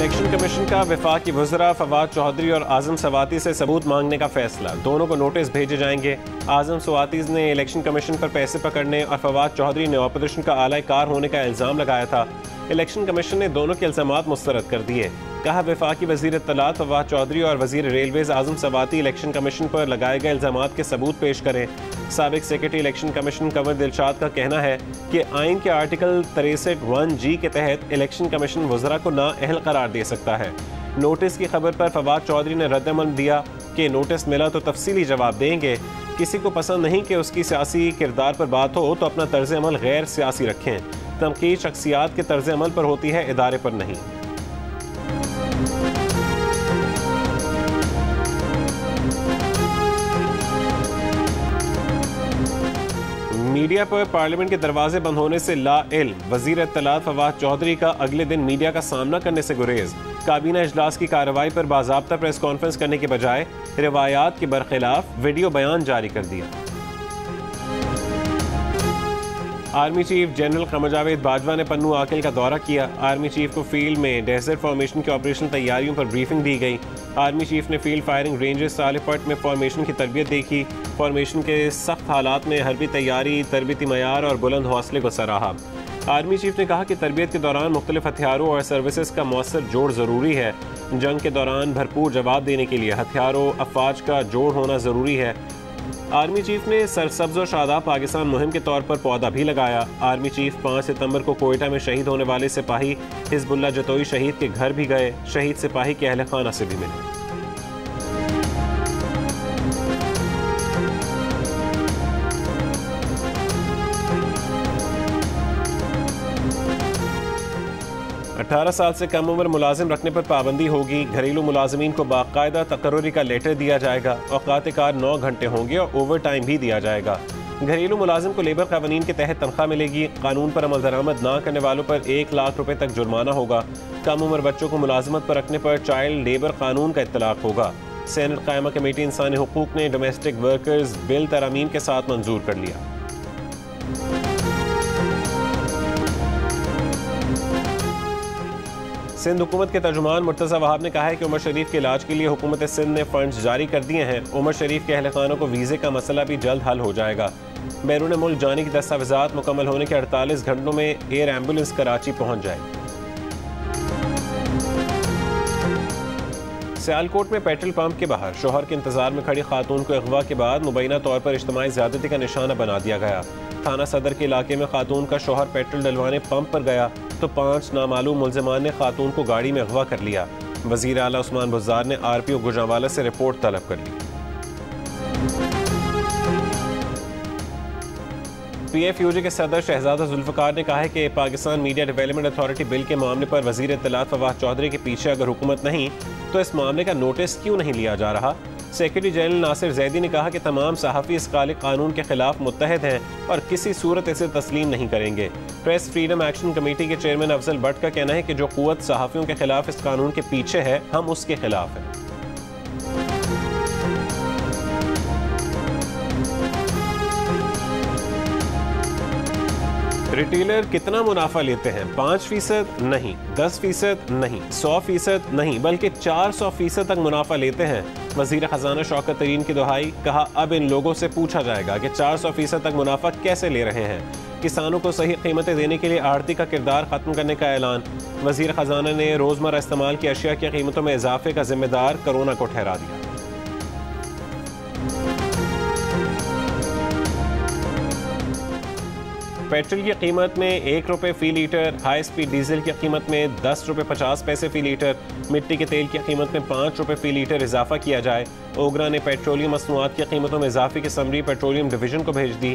Election commission का विफाकी वजरा फवाद चौधरी और आज़म सवाती से सबूत मांगने का फैसला। दोनों को नोटिस भेजे जाएँगे। आज़म सवाती ने इलेक्शन कमीशन पर पैसे पकड़ने और फवाद चौधरी ने अपोजिशन का आला कार होने का इल्ज़ाम लगाया था। इलेक्शन कमीशन ने दोनों के इल्ज़ाम मुस्तरद कर दिए। कहा, विफाकी वज़ीर तलात फवाद चौधरी और वज़ीर railways Azam Swati election commission पर लगाए गए इल्ज़ाम के सबूत पेश करें। सबक secretary election commission Kanwar Dilshad का कहना है कि आइन के आर्टिकल तिरसठ वन जी के तहत इलेक्शन कमीशन वजरा को नाअहल करार दे सकता है। नोटिस की खबर पर फवाद चौधरी ने रद्दमल दिया कि नोटिस मिला तो तफसीली जवाब देंगे। किसी को पसंद नहीं कि उसकी सियासी किरदार पर बात हो तो अपना तर्ज अमल गैर सियासी रखें। तनकीद शख्सियात के तर्ज अमल पर होती है, इदारे पर नहीं। मीडिया पर पार्लियामेंट के दरवाजे बंद होने से ला इल वज़ीर तलात फवाद चौधरी का अगले दिन मीडिया का सामना करने से गुरेज। काबीना अजलास की कार्रवाई पर बाबा प्रेस कॉन्फ्रेंस करने के बजाय रिवायात के बरखिलाफ वीडियो बयान जारी कर दिया। Army chief general Qamar Javed Bajwa ने पन्नू आकिल का दौरा किया। आर्मी चीफ को फ़ील्ड में डेजर्ट फॉर्मेशन की ऑपरेशन तैयारियों पर ब्रीफिंग दी गई। आर्मी चीफ ने फ़ील्ड फायरिंग रेंजेस सालेपट में फॉर्मेशन की तरबियत देखी। फॉर्मेशन के सख्त हालात में हरबी तैयारी तरबती मैार और बुलंद हौसले को सराहा। आर्मी चीफ ने कहा कि तरबियत के दौरान मुख्तलिफ़ हथियारों और सर्विसज का मौसर जोड़ ज़रूरी है। जंग के दौरान भरपूर जवाब देने के लिए हथियारों, अफवाज का जोड़ होना ज़रूरी है। आर्मी चीफ ने सरसब्ज और शादा पाकिस्तान मुहिम के तौर पर पौधा भी लगाया। आर्मी चीफ पाँच सितंबर को कोयटा में शहीद होने वाले सिपाही हिजबुल्ला जतोई शहीद के घर भी गए। शहीद सिपाही के अहल खाना से भी मिले। अठारह साल से कम उम्र मुलाजिम रखने पर पाबंदी होगी। घरेलू मुलाजमीन को बाकायदा तकर्री का लेटर दिया जाएगा। औकात कार नौ घंटे होंगे और ओवर टाइम भी दिया जाएगा। घरेलू मुलाजिम को लेबर कवानीन के तहत तनख्वाह मिलेगी। कानून पर अमल दरामद ना करने वालों पर एक लाख रुपए तक जुर्माना होगा। कम उम्र बच्चों को मुलाजमत पर रखने पर चाइल्ड लेबर कानून का इतलाक होगा। सैनट कायमा कमेटी इंसानी हकूक ने डोमेस्टिक वर्कर्स बिल तरामीम के साथ मंजूर कर लिया। सिंध हुकूमत के तर्जुमान मुर्तज़ा वहाब ने कहा है कि उमर शरीफ के इलाज के लिए हुकूमत सिंध ने फंड जारी कर दिए हैं। उमर शरीफ के अहल खानों को वीज़े का मसला भी जल्द हल हो जाएगा। बैरून मुल्क जाने की दस्तावेजात मुकम्मल होने के अड़तालीस घंटों में एयर एंबुलेंस कराची पहुँच जाएगी सियालकोट में पेट्रोल पंप के बाहर शोहर के इंतज़ार में खड़ी खातून को अगवा के बाद मुबैना तौर पर इज्तमाही ज्यादती का निशाना बना दिया गया। थाना सदर के इलाके में खातून का शोहर पेट्रोल डलवाने पंप पर गया। तो पाँच नामालूम मुलजमान ने खातून को गाड़ी में अगवा कर लिया। वज़ीर अला उस्मान बुजार ने आर पी ओ गुजरावाला से रिपोर्ट तलब कर ली। पी एफ़ यू जी के सदर शहजादा जुल्फ़ार ने कहा है कि Pakistan media development authority bill के मामले पर वज़ीर इतलात फवाद चौधरी के पीछे अगर हुकूमत नहीं तो इस मामले का नोटिस क्यों नहीं लिया जा रहा? सेक्रेटरी जनरल नासिर जैदी ने कहा कि तमाम सहाफ़ी इस काले कानून के खिलाफ मुतहद हैं और किसी सूरत इसे तस्लीम नहीं करेंगे। प्रेस फ्रीडम एक्शन कमेटी के चेयरमैन अफजल भट्ट का कहना है कि जो कुत सहाफ़ियों के खिलाफ इस कानून के पीछे है, हम उसके खिलाफ हैं। रिटेलर कितना मुनाफा लेते हैं? पाँच फ़ीसद नहीं, दस फ़ीसद नहीं, सौ फ़ीसद नहीं, बल्कि चार सौ फ़ीसद तक मुनाफा लेते हैं। वज़ीर खजाना शौकत तरीन की दुहाई कहा, अब इन लोगों से पूछा जाएगा कि चार सौ फ़ीसद तक मुनाफा कैसे ले रहे हैं। किसानों को सही कीमतें देने के लिए आड़ती का किरदार खत्म करने का ऐलान। वज़ीर खजाना ने रोज़मर्रा इस्तेमाल की अशिया की कीमतों में इजाफे का जिम्मेदार कोरोना को ठहरा दिया। पेट्रोल की कीमत में एक रुपये फ़ी लीटर, हाई स्पीड डीजल की कीमत में दस रुपये पचास पैसे फ़ी लीटर, मिट्टी के तेल की कीमत में पाँच रुपये फ़ी लीटर इजाफा किया जाए। ओगरा ने पेट्रोलियम मसनूआत की कीमतों में इजाफे की समरी पेट्रोलियम डिवीज़न को भेज दी।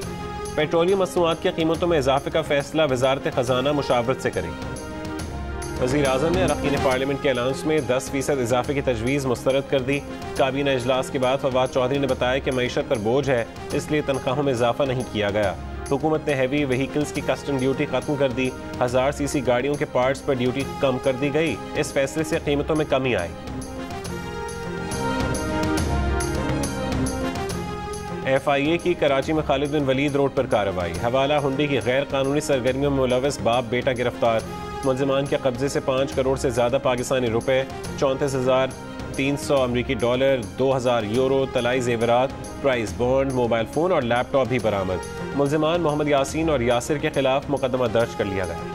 पेट्रोलियम मसनूआत की कीमतों में इजाफे का फैसला वजारत ख़जाना मुशावरत से करेगी। वज़ीर अजम ने अरकान पार्लियामेंट के अलाउंस में दस फ़ीसद इजाफे की तजवीज़ मुस्तरद कर दी। काबीना अजलास के बाद फवाद चौधरी ने बताया कि मीशत पर बोझ है, इसलिए तनख्वाहों में इजाफा नहीं किया गया। हुकूमत ने हैवी व्हीकल्स की कस्टम ड्यूटी खत्म कर दी। हज़ार सीसी गाड़ियों के पार्ट्स पर ड्यूटी कम कर दी गई। इस फैसले से कीमतों में कमी आई। एफ़ आई ए की कराची में खालिद बिन वलीद रोड पर कार्रवाई। हवाला हुंडी की गैर कानूनी सरगर्मियों में मुलवस बाप बेटा गिरफ़्तार। मुलजमान के कब्जे से पाँच करोड़ से ज़्यादा पाकिस्तानी रुपए, चौंतीस हज़ार तीन सौ अमरीकी डॉलर, दो हज़ार यूरो, तलाई जेवरात, प्राइस बॉन्ड, मोबाइल फ़ोन और लैपटॉप भी बरामद। मुलजमान मोहम्मद यासीन और यासिर के खिलाफ मुकदमा दर्ज कर लिया गया।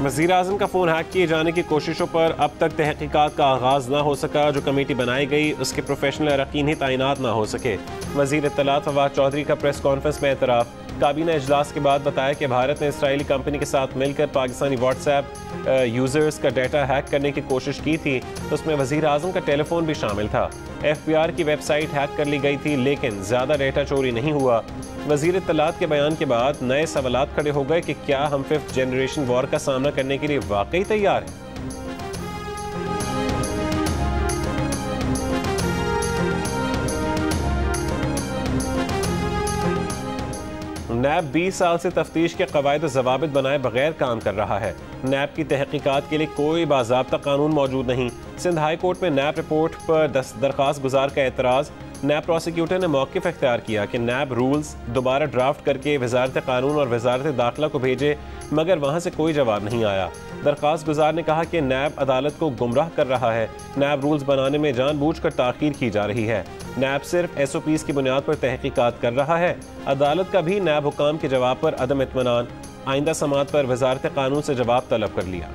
वज़ीर अजम का फ़ोन हैक किए जाने की कोशिशों पर अब तक तहकीकत का आगाज़ ना हो सका, जो कमेटी बनाई गई, उसके प्रोफेशनल अरकान ही तैनात ना हो सके। वज़ीर इतलात फवाद चौधरी का प्रेस कॉन्फ्रेंस में एतराफ़। काबीना अजलास के बाद बताया कि भारत ने इसराइली कंपनी के साथ मिलकर पाकिस्तानी व्हाट्सएप यूज़र्स का डाटा हैक करने की कोशिश की थी तो उसमें वज़ीर अजम का टेलीफोन भी शामिल था। एफ़ पी आर की वेबसाइट हैक कर ली गई थी, लेकिन ज़्यादा डाटा चोरी नहीं हुआ। वज़ीर तलात के बयान के बाद नए सवाल खड़े हो गए कि क्या हम फिफ्थ जनरेशन वॉर का सामना करने के लिए वाकई तैयार हैं? नैब 20 साल से तफ्तीश के कवायद जवाब बनाए बगैर काम कर रहा है। नैब की तहकीकत के लिए कोई बाबा कानून मौजूद नहीं। सिंध हाई कोर्ट में नैब रिपोर्ट पर दरख्वास्त गुजार का एतराज़। नैब प्रोसिक्यूटर ने मौकफ अख्तियार किया कि नैब रूल्स दोबारा ड्राफ्ट करके वजारत कानून और वजारत दाखिला को भेजे। मगर वहाँ से कोई जवाब नहीं आया। दरख्वास्त गुजार ने कहा कि नैब अदालत को गुमराह कर रहा है। नैब रूल्स बनाने में जानबूझ कर ताखीर की जा रही है। नैब सिर्फ़ एस ओ पीज़ की बुनियाद पर तहकीकत कर रहा है। अदालत का भी नैब हुकाम के जवाब पर अदम इतमान आइंदा समात पर वजारत कानून से जवाब तलब कर लिया।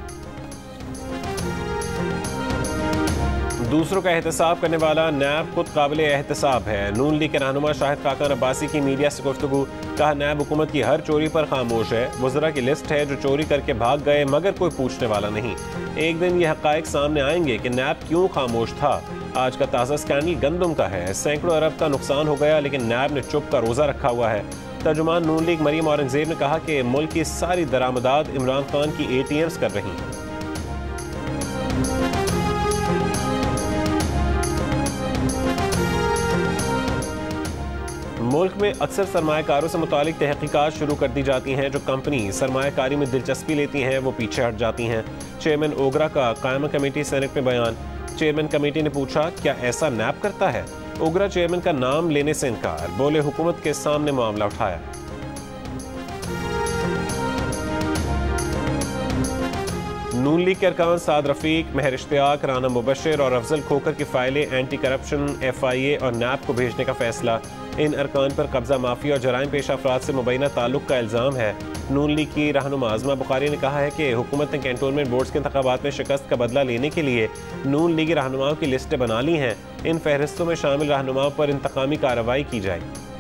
दूसरों का एहतसाब करने वाला नैब खुद काबिल एहतसाब है। नून लीग के रहनुमा शाहिद काका अब्बासी की मीडिया से गुफ्तु कहा, नैब हुकूमत की हर चोरी पर खामोश है। वजरा की लिस्ट है जो चोरी करके भाग गए, मगर कोई पूछने वाला नहीं। एक दिन ये हक सामने आएँगे कि नैब क्यों खामोश था। आज का ताज़ा स्कैंडल गंदम का है। सैकड़ों अरब का नुकसान हो गया, लेकिन नैब ने चुप का रोज़ा रखा हुआ है। तर्जुमान नून लीग मरीम औरंगज़ेब ने कहा कि मुल्क की सारी दरामदाद इमरान खान की ए टी एम्स कर रही हैं। मुल्क में अक्सर सरमाकारों से मुतलिक तहकीक़ात शुरू कर दी जाती हैं। जो कंपनी सरमाकारी में दिलचस्पी लेती हैं, वो पीछे हट जाती हैं। चेयरमैन ओगरा का कायम कमेटी सेनेट में बयान। चेयरमैन कमेटी ने पूछा, क्या ऐसा नैप करता है? ओगरा चेयरमैन का नाम लेने से इनकार, बोले, हुकूमत के सामने मामला उठाया। नून लीग के अरकान साद रफीक, महर इश्तियाक, राना मुबशर और अफजल खोकर की फाइलें anti corruption F I A और नैप को भेजने का फैसला। इन अरकान पर कब्जा माफ़ी और जराइम पेश अफराद से मुबैना ताल्लुक का इल्ज़ाम है। नून लीग की रहनुमा आजमा बुखारी ने कहा है कि हुकूमत ने कैंटोनमेंट बोर्ड्स के इंतबात में शिकस्त का बदला लेने के लिए नून लीगी रहनुमाओं की लिस्टें बना ली हैं। इन फहरिस्तों में शामिल रहनुमाओं पर इंतकामी कार्रवाई की जाएगी।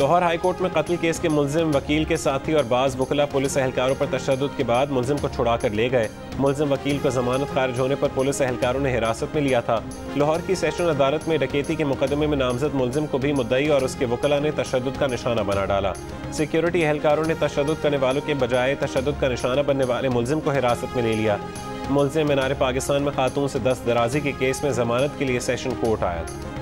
लाहौर हाईकोर्ट में कत्ल केस के मुलजिम वकील के साथी और बाज वकला पुलिस एहलकारों पर तशद के बाद मुलजिम को छुड़ा कर ले गए। मुलजिम वकील को जमानत खारिज होने पर पुलिस एहलकारों ने हिरासत में लिया था। लाहौर की सेशन अदालत में डकैती के मुकदमे में नामजद मुलजिम को भी मुद्दई और उसके वकला ने तशद का निशाना बना डाला। सिक्योरिटी एहलकारों ने तशद करने वालों के बजाय तशद का निशाना बनने वाले मुलजिम को हिरासत में ले लिया। मुलजिम मीनार पाकिस्तान में खातून से दस दराजी के केस में जमानत के लिए सेशन कोर्ट आया था।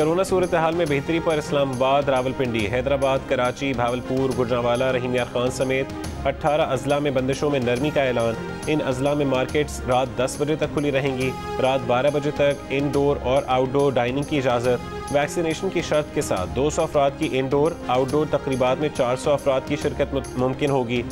कोरोना सूरत हाल में बेहतरी पर इस्लामाबाद, रावलपिंडी, हैदराबाद, कराची, भावलपुर गुजरावाला रहीम यार खान समेत 18 अजला में बंदिशों में नरमी का ऐलान। इन अजला में मार्केट्स रात 10 बजे तक खुली रहेंगी। रात 12 बजे तक इनडोर और आउटडोर डाइनिंग की इजाज़त। वैक्सीनेशन की शर्त के साथ 200 अफराद की इनडोर आउटडोर तकरीबा में 400 अफराद की शिरकत मुमकिन होगी।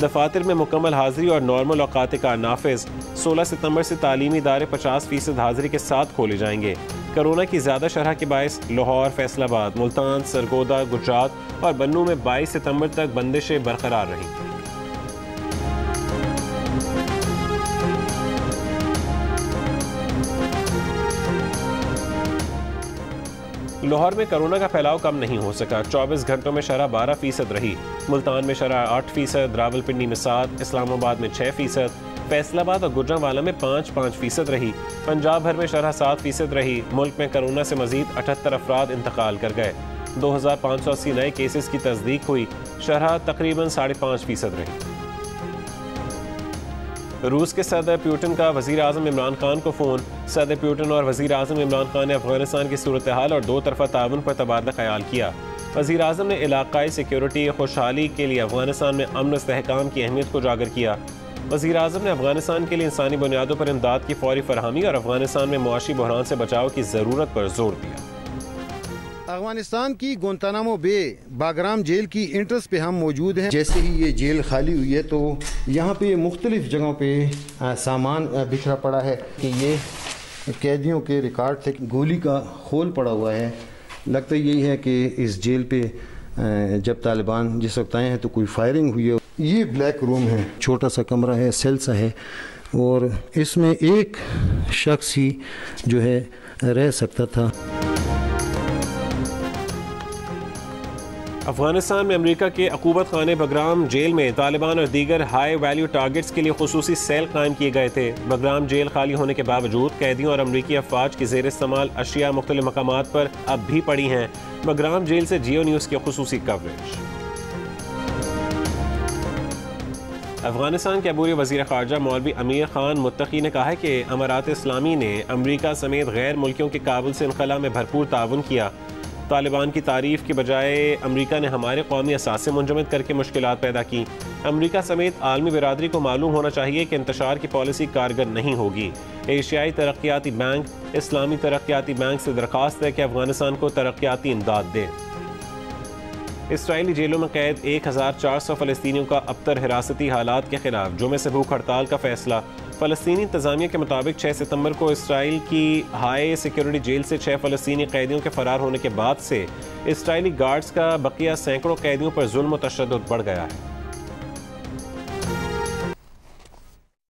दफातर में मुकम्मल हाजिरी और नॉर्मल अवकात का नाफिज। सोलह सितंबर से तालीमी इदारे 50 फ़ीसद हाजिरी के साथ खोले जाएँगे। कोरोना की ज़्यादा शरह के बायस लाहौर, फैसलाबाद, मुल्तान, सरगोदा, गुजरात और बन्नू में बाईस सितंबर तक बंदिशें बरकरार रहीं। लाहौर में कोरोना का फैलाव कम नहीं हो सका। 24 घंटों में शरह 12 फ़ीसद रही। मुल्तान में शरह 8 फ़ीसद, रावलपिंडी में सात, इस्लामाबाद में 6 फ़ीसद, फैसलाबाद और गुजरावाला में पाँच पाँच फ़ीसद रही। पंजाब भर में शरह सात फ़ीसद रही। मुल्क में कोरोना से मजीद अठहत्तर अफराद इंतकाल कर गए। दो हज़ार पाँच सौ अस्सी नए केसेस की तस्दीक हुई। शरह तकरीबन साढ़े पाँच फ़ीसद रही। रूस के सदर प्यूटन का वज़ीर अजम इमरान खान को फ़ोन। सदर प्यूटन और वज़ीर अजम इमरान खान ने अफ़गानिस्तान की सूरत हाल और दो तरफा ताउन पर तबादला ख्याल किया। वज़ीर अजम ने इलाकई सिक्योरिटी, खुशहाली के लिए अफ़गानिस्तान में अमन इसकाम की अहमियत को उजागर किया। वजी अजम ने अफ़गानिस्तान के लिए इंसानी बुनियादों पर इमदाद की फौरी फरहमी और अफ़गानिस्तान में मुआशी बहरान से बचाव की ज़रूरत पर ज़ोर दिया। अफ़गानिस्तान की गोंतानामो बे बागराम जेल की इंट्रेंस पे हम मौजूद हैं। जैसे ही ये जेल खाली हुई है तो यहाँ पे मुख्तलिफ़ जगहों पे सामान बिखरा पड़ा है कि ये कैदियों के रिकॉर्ड थे, गोली का खोल पड़ा हुआ है। लगता यही है कि इस जेल पे जब तालिबान जिस वक्त आए हैं तो कोई फायरिंग हुई है। ये ब्लैक रूम है, छोटा सा कमरा है, सेल सा है और इसमें एक शख्स ही जो है रह सकता था। अफ़गानिस्तान में अमरीका के अकूबत खान बग्राम जेल में तालिबान और दीगर हाई वैल्यू टारगेट्स के लिए खसूसी सेल कायम किए गए थे। बगराम जेल खाली होने के बावजूद कैदियों और अमरीकी अफवाज की जेर इस्तेमाल अशिया मुख्तलि मकाम पर अब भी पड़ी हैं। बगराम जेल से जियो न्यूज़ की खसूसी कवरेज। अफ़गानिस्तान के अबूरी वजी खारजा मौलवी अमीर खान मुतकी ने कहा है कि अमारात इस्लामी ने अमरीका समेत गैर मुल्कियों के काबुल से इनखला में भरपूर ताउन किया। तालिबान की तारीफ़ के बजाय अमरीका ने हमारे कौमी असासे मुंजमद करके मुश्किल पैदा की। अमरीका समेत आलमी बरदरी को मालूम होना चाहिए कि इंतशार की पॉलिसी कारगर नहीं होगी। एशियाई तरक्याती बैंक, इस्लामी तरक्याती बैंक से दरख्वास्त है कि अफ़गानिस्तान को तरक्याती इमदाद दे। इसराइली जेलों में कैद एक हज़ार चार सौ फ़लस्तियों का अबतर हिरासती हालात के खिलाफ जुमे से भूख हड़ताल का फैसला। फ़लस्तनी इंतजामिया के मुताबिक छः सितंबर को इसराइल की हाई सिक्योरिटी जेल से छः फ़लस्तनी कैदियों के फ़रार होने के बाद से इसराइली गार्ड्स का बकिया सैकड़ों कैदियों पर जुल्म तशद बढ़ गया है।